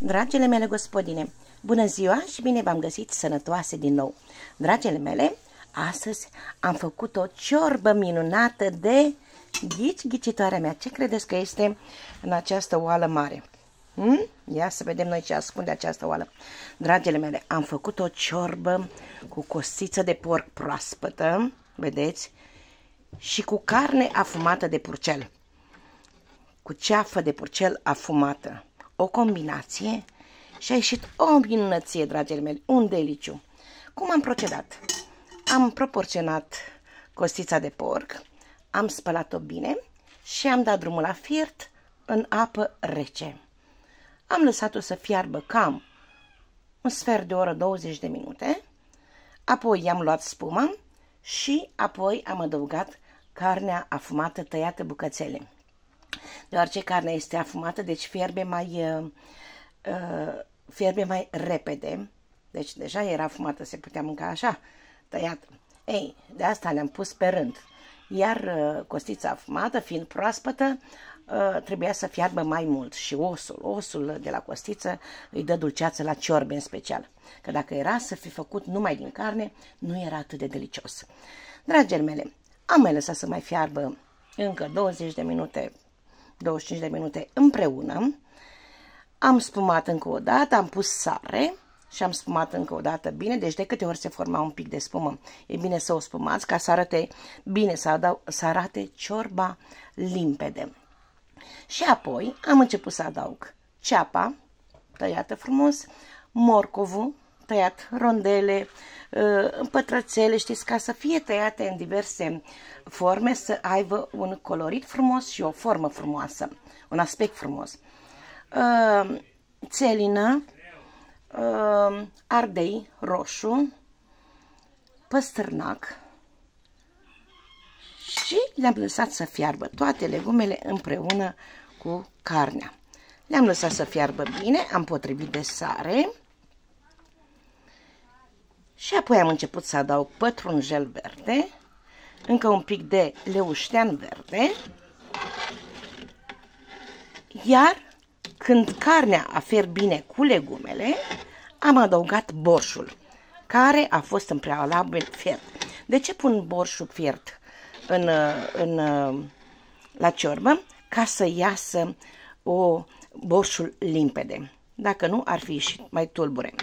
Dragile mele gospodine, bună ziua și bine v-am găsit sănătoase din nou. Dragile mele, astăzi am făcut o ciorbă minunată de ghici ghicitoarea mea. Ce credeți că este în această oală mare? Hmm? Ia să vedem noi ce ascunde această oală. Dragile mele, am făcut o ciorbă cu costiță de porc proaspătă, vedeți, și cu carne afumată de purcel. Cu ceafă de purcel afumată o combinație și a ieșit o minunăție, dragile mele, un deliciu. Cum am procedat? Am proporționat costița de porc, am spălat-o bine și am dat drumul la fiert în apă rece. Am lăsat-o să fiarbă cam un sfert de oră, 20 de minute, apoi i-am luat spuma și apoi am adăugat carnea afumată tăiată bucățele deoarece carnea este afumată, deci fierbe mai, uh, uh, fierbe mai repede. Deci deja era afumată, se putea mânca așa, tăiată. Ei, de asta le-am pus pe rând. Iar uh, costița afumată, fiind proaspătă, uh, trebuia să fiarbă mai mult și osul, osul de la costiță îi dă dulceață la ciorbe în special. Că dacă era să fi făcut numai din carne, nu era atât de delicios. Dragii mele, am mai lăsat să mai fiarbă încă 20 de minute 25 de minute împreună. Am spumat încă o dată, am pus sare și am spumat încă o dată bine, deci de câte ori se forma un pic de spumă, e bine să o spumați ca să arate bine, să, adau, să arate ciorba limpede. Și apoi am început să adaug ceapa, tăiată frumos, morcovul, tăiat rondele, uh, pătrățele, știți, ca să fie tăiate în diverse forme, să aibă un colorit frumos și o formă frumoasă, un aspect frumos. Uh, țelină, uh, ardei roșu, păstârnac și le-am lăsat să fiarbă toate legumele împreună cu carnea. Le-am lăsat să fiarbă bine, am potrivit de sare, și apoi am început să adaug pătrunjel verde, încă un pic de leuștean verde, iar când carnea a fiert bine cu legumele, am adăugat borșul, care a fost în prealabil fiert. De ce pun borșul fiert în, în, la ciorbă? Ca să iasă o borșul limpede. Dacă nu, ar fi și mai tulbure.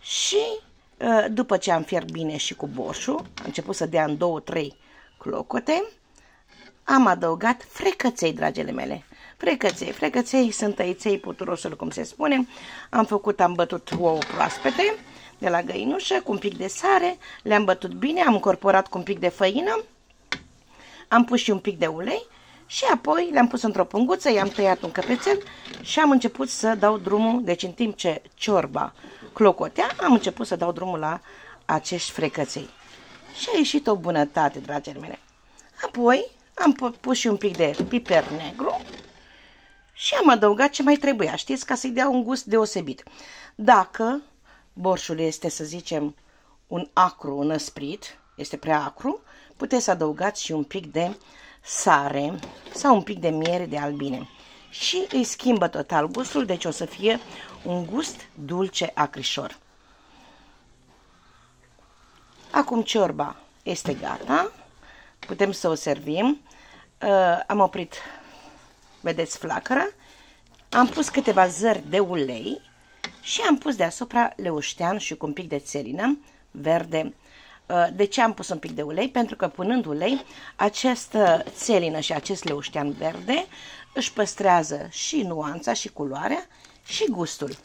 Și Ă, după ce am fiert bine și cu borșul, am început să dea în două, trei clocote, am adăugat frecăței, dragele mele. Frecăței, frecăței sunt tăiței puturosul, cum se spune. Am făcut, am bătut ouă proaspete de la găinușă cu un pic de sare, le-am bătut bine, am incorporat cu un pic de făină, am pus și un pic de ulei și apoi le-am pus într-o punguță, i-am tăiat un căpețel și am început să dau drumul, deci în timp ce ciorba clocotea, am început să dau drumul la acești frecăței. Și a ieșit o bunătate, dragii mele. Apoi am pus și un pic de piper negru și am adăugat ce mai trebuia, știți, ca să-i dea un gust deosebit. Dacă borșul este, să zicem, un acru înăsprit, este prea acru, puteți să adăugați și un pic de sare sau un pic de miere de albine. Și îi schimbă total gustul, deci o să fie un gust dulce acrișor. Acum ciorba este gata, putem să o servim. Uh, am oprit, vedeți, flacăra, am pus câteva zări de ulei și am pus deasupra leuștean și cu un pic de țelină verde. Uh, de ce am pus un pic de ulei? Pentru că punând ulei, această țelină și acest leuștean verde își păstrează și nuanța și culoarea și gustul.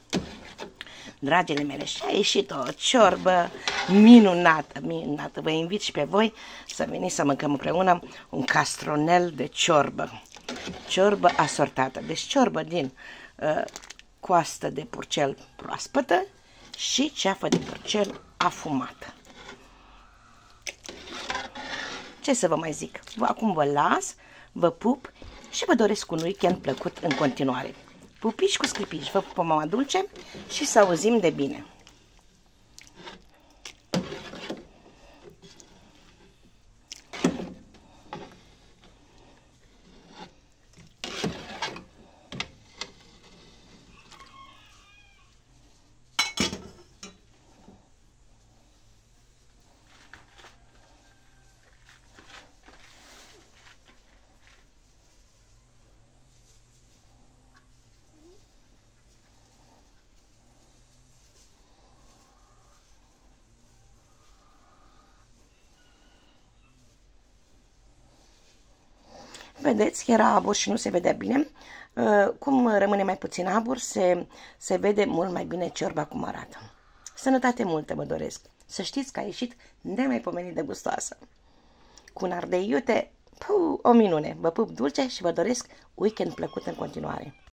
Dragile mele, și a ieșit o ciorbă minunată, minunată. Vă invit și pe voi să veniți să mâncăm împreună un castronel de ciorbă. Ciorbă asortată. Deci ciorbă din uh, coastă de purcel proaspătă și ceafă de purcel afumată. Ce să vă mai zic? Acum vă las, vă pup și vă doresc un weekend plăcut în continuare. Pupici cu sclipici, vă pupă mama dulce și să auzim de bine! Vedeți, era abur și nu se vedea bine. Uh, cum rămâne mai puțin abur, se, se vede mult mai bine ciorba cum arată. Sănătate multă vă doresc. Să știți că a ieșit nemaipomenit de gustoasă. Cu un ardei iute, puh, o minune. Vă pup dulce și vă doresc weekend plăcut în continuare.